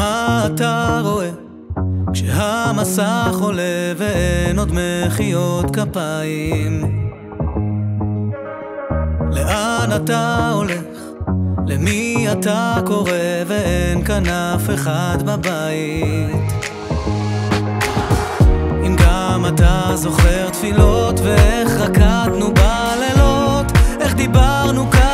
אתה רואה כשהמסך עולה ואין עוד מחיאות כפיים? לאן אתה הולך? למי אתה קורא ואין כאן אף אחד בבית? אם גם אתה זוכר תפילות ואיך רקדנו בלילות, איך דיברנו ככה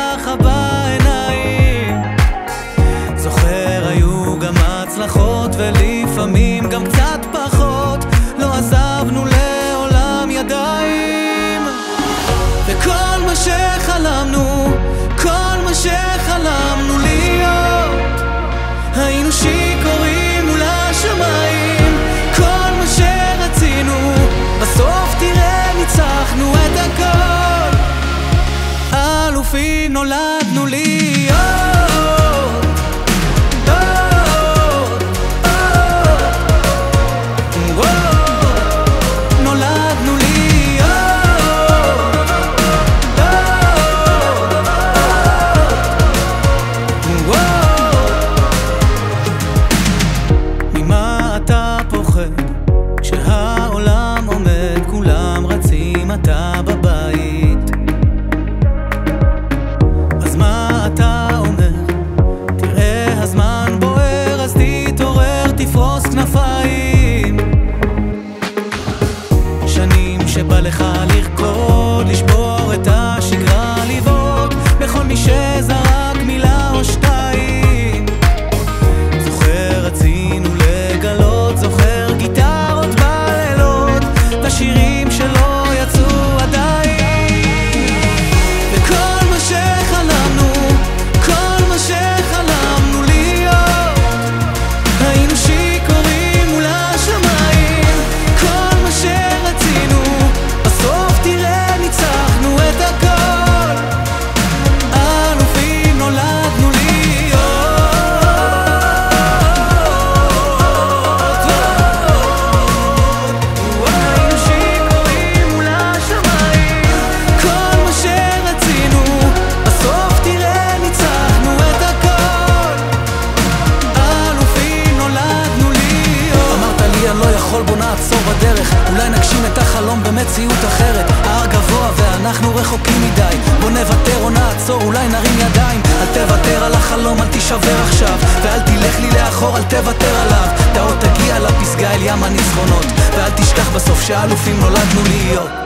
החלום במציאות אחרת. ההר גבוה ואנחנו רחוקים מדי. בוא נוותר או נעצור אולי נרים ידיים. אל תוותר על החלום אל תישבר עכשיו. ואל תלך לי לאחור אל תוותר עליו. אתה עוד תגיע לפסגה אל ים הניצחונות. ואל תשכח בסוף שאלופים נולדנו להיות